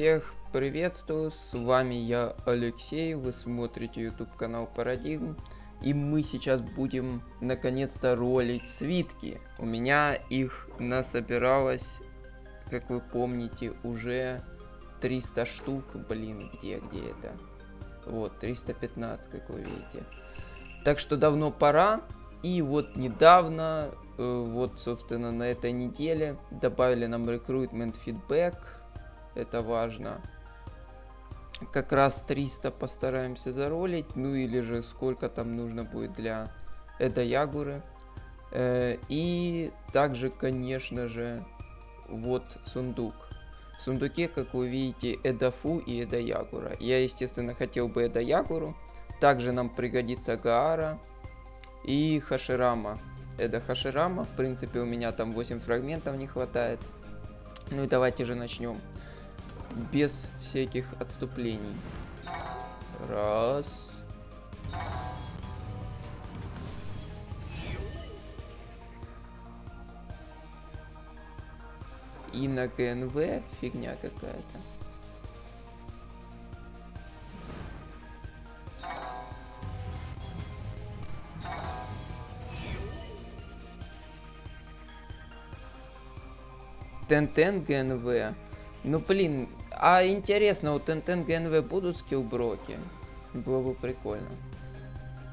Всех приветствую, с вами я Алексей, вы смотрите YouTube канал Парадигм. И мы сейчас будем наконец-то ролить свитки. У меня их насобиралось, как вы помните, уже 300 штук. Блин, где, где это? Вот, 315, как вы видите. Так что давно пора. И вот недавно, э, вот, собственно, на этой неделе добавили нам рекрутмент фидбэк. Это важно как раз 300 постараемся заролить, ну или же сколько там нужно будет для Эда Ягуры. Э, и также, конечно же, вот сундук. В сундуке, как вы видите, Эдафу и Эда Ягура. Я, естественно, хотел бы Эда Ягуру. Также нам пригодится Гаара и Хаширама. Эда Хаширама. В принципе, у меня там 8 фрагментов не хватает. Ну и давайте же начнем без всяких отступлений. Раз. И на ГНВ фигня какая-то. Тентен ГНВ. Ну блин, а интересно, у Тентен ГНВ будут скиллброки? Было бы прикольно.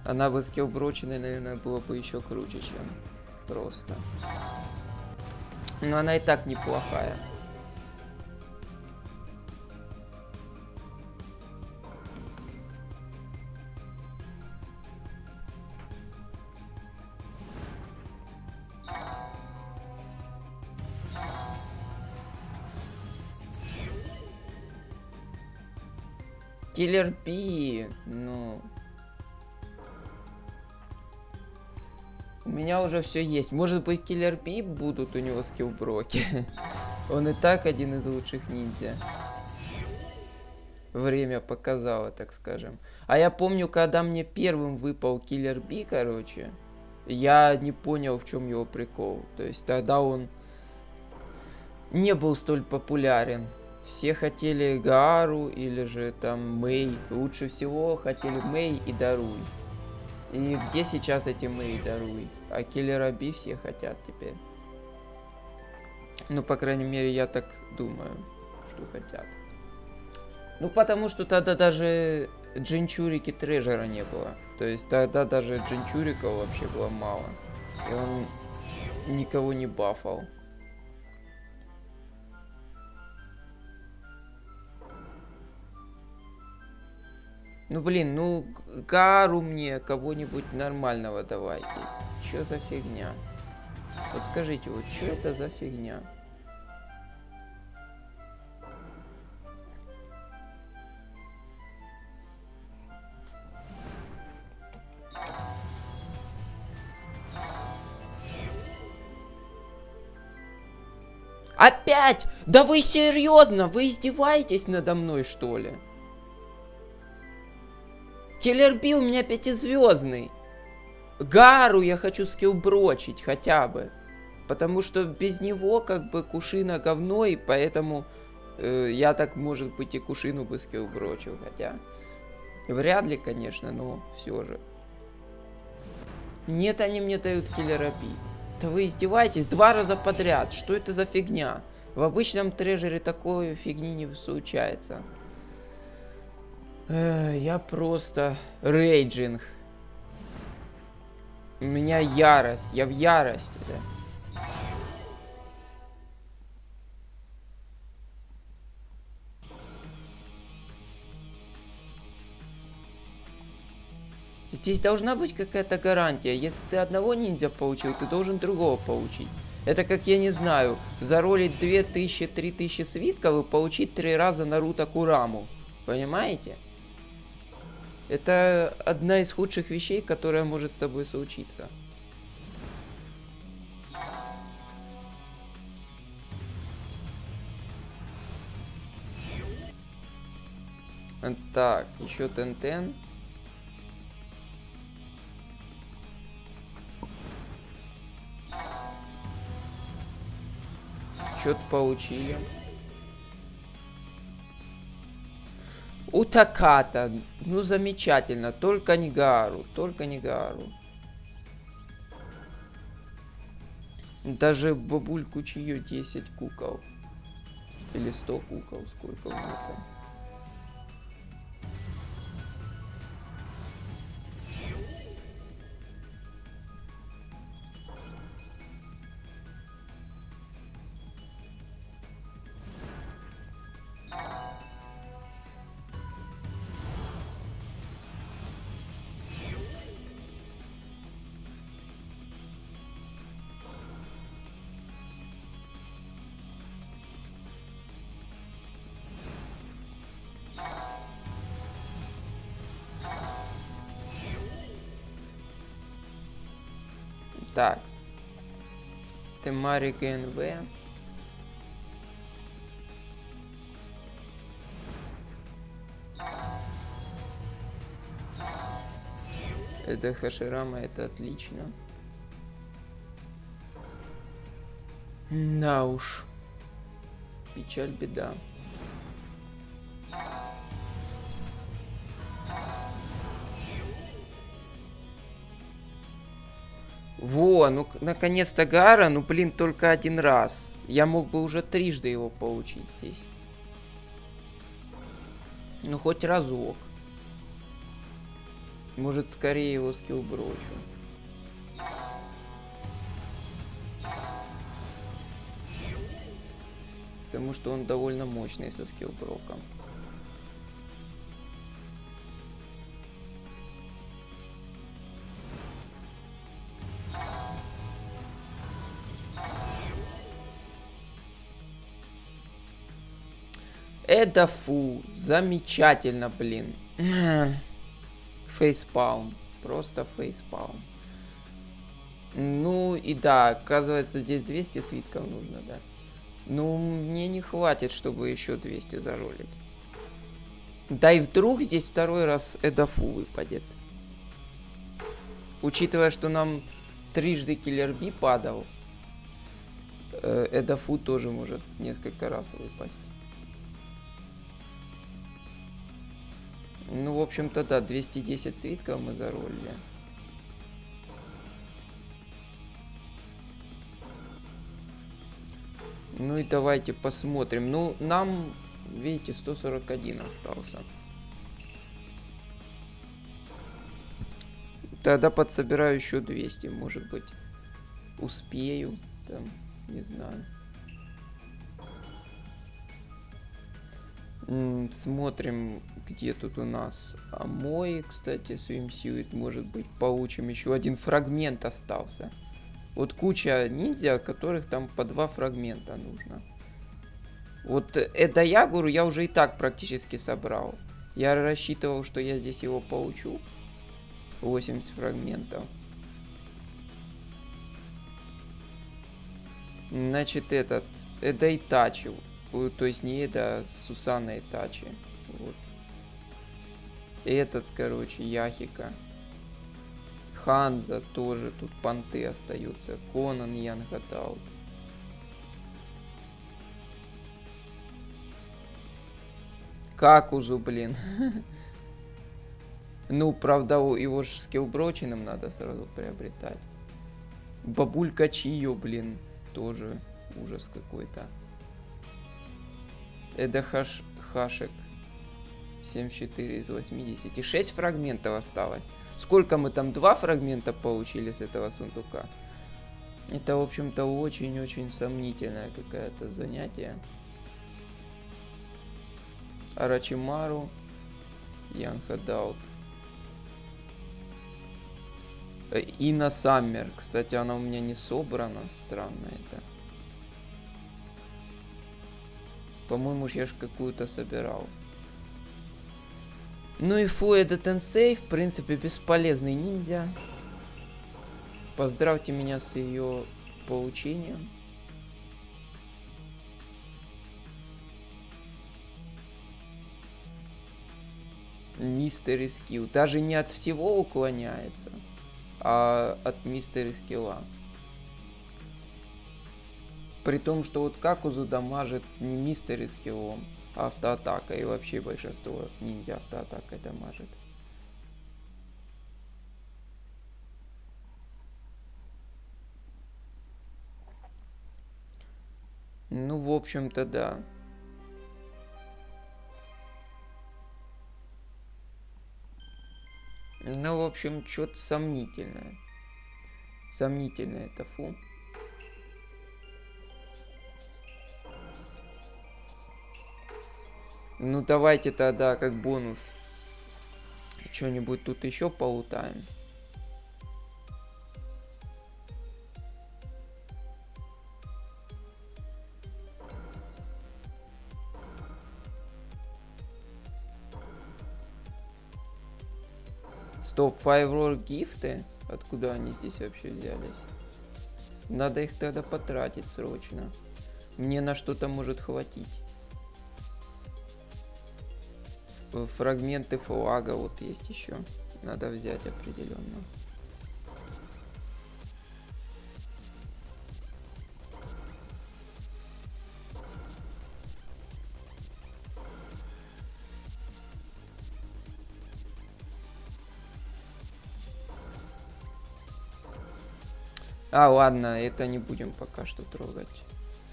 Она бы скиллброченной, наверное, было бы еще круче, чем просто. Но она и так неплохая. Киллер Пи, ну... У меня уже все есть. Может быть, Киллер Пи будут у него скиллброки. Он и так один из лучших ниндзя. Время показало, так скажем. А я помню, когда мне первым выпал Киллер Би, короче, я не понял, в чем его прикол. То есть тогда он не был столь популярен. Все хотели Гаару или же там Мэй. Лучше всего хотели Мэй и Даруй. И где сейчас эти Мэй и Даруй? А Киллера Би все хотят теперь. Ну, по крайней мере, я так думаю, что хотят. Ну, потому что тогда даже Джинчурики Трежера не было. То есть тогда даже Джинчурика вообще было мало. И он никого не бафал. Ну блин, ну Гару мне кого-нибудь нормального давайте. Что за фигня? Вот скажите, вот что это за фигня? Опять? Да вы серьезно? Вы издеваетесь надо мной, что ли? Киллер Би у меня пятизвездный. Гару я хочу скиллброчить хотя бы. Потому что без него как бы Кушина говно, и поэтому э, я так, может быть, и Кушину бы скиллброчил. Хотя вряд ли, конечно, но все же. Нет, они мне дают киллера Би. Да вы издеваетесь два раза подряд. Что это за фигня? В обычном трежере такой фигни не случается. Э, я просто рейджинг. У меня ярость. Я в ярости, да. Здесь должна быть какая-то гарантия. Если ты одного ниндзя получил, ты должен другого получить. Это как, я не знаю, заролить 2000-3000 свитков и получить три раза Наруто Кураму. Понимаете? Это одна из худших вещей, которая может с тобой случиться. Так, еще Тентен. Что-то получили. Утаката. Ну, замечательно. Только не Гару. Только не Гару. Даже бабульку чье 10 кукол. Или 100 кукол. Сколько у меня там. Так. Темари ГНВ. Это Хаширама, это отлично. Да уж. Печаль, беда. Во, ну наконец-то Гара, ну блин, только один раз. Я мог бы уже трижды его получить здесь. Ну хоть разок. Может скорее его скилл брочу. Потому что он довольно мощный со скилл броком. Это фу, замечательно, блин. Фейспалм, просто фейспалм. Ну и да, оказывается, здесь 200 свитков нужно, да. Ну, мне не хватит, чтобы еще 200 заролить. Да и вдруг здесь второй раз Эдафу выпадет. Учитывая, что нам трижды Киллер Би падал, Эдафу тоже может несколько раз выпасть. Ну, в общем-то, да, 210 свитков мы заролили. Ну и давайте посмотрим. Ну, нам, видите, 141 остался. Тогда подсобираю еще 200, может быть. Успею, там, не знаю. Смотрим, где тут у нас мой, кстати, свимсьюит. Может быть, получим еще один фрагмент остался. Вот куча ниндзя, которых там по два фрагмента нужно. Вот это Ягуру я уже и так практически собрал. Я рассчитывал, что я здесь его получу. 80 фрагментов. Значит, этот... Это Итачи то есть не это, а Сусана Итачи. Вот. Этот, короче, Яхика. Ханза тоже, тут понты остаются. Конан, Янгатаут. Какузу, блин. ну, правда, его же скиллброчиным надо сразу приобретать. Бабулька Чио, блин, тоже ужас какой-то. Это хаш, хашек. 74 из 80. И 6 фрагментов осталось. Сколько мы там? Два фрагмента получили с этого сундука. Это, в общем-то, очень-очень сомнительное какое-то занятие. Арачимару. Э, и на Саммер. Кстати, она у меня не собрана. Странно это. По-моему, я ж какую-то собирал. Ну и Фуэда Тенсей, в принципе, бесполезный ниндзя. Поздравьте меня с ее получением. Мистер Скилл. Даже не от всего уклоняется, а от Мистер Скилла. При том, что вот Какузу дамажит не мистери скиллом, автоатака. И вообще большинство ниндзя автоатакой дамажит. Ну, в общем-то, да. Ну, в общем, что-то сомнительное. Сомнительное это фу. Ну, давайте тогда как бонус. Что-нибудь тут еще полутаем. Стоп, Five гифты? Откуда они здесь вообще взялись? Надо их тогда потратить срочно. Мне на что-то может хватить. Фрагменты флага вот есть еще. Надо взять определенно. А, ладно, это не будем пока что трогать.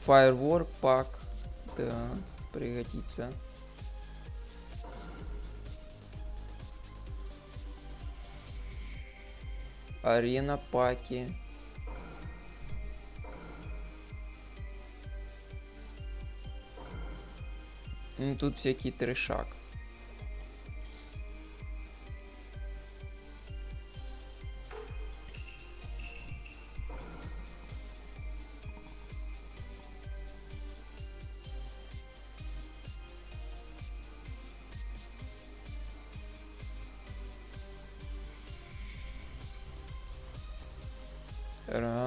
Firewar пак. Да, пригодится. Арена паки. Ну, тут всякий трешак.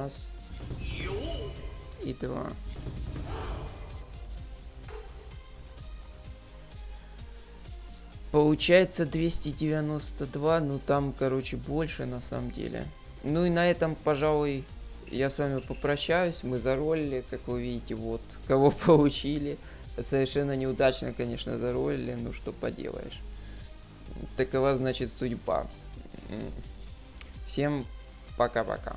Раз. И два. Получается 292, ну там, короче, больше на самом деле. Ну и на этом, пожалуй, я с вами попрощаюсь. Мы заролили, как вы видите, вот, кого получили. Совершенно неудачно, конечно, заролили, ну что поделаешь. Такова, значит, судьба. Всем пока-пока.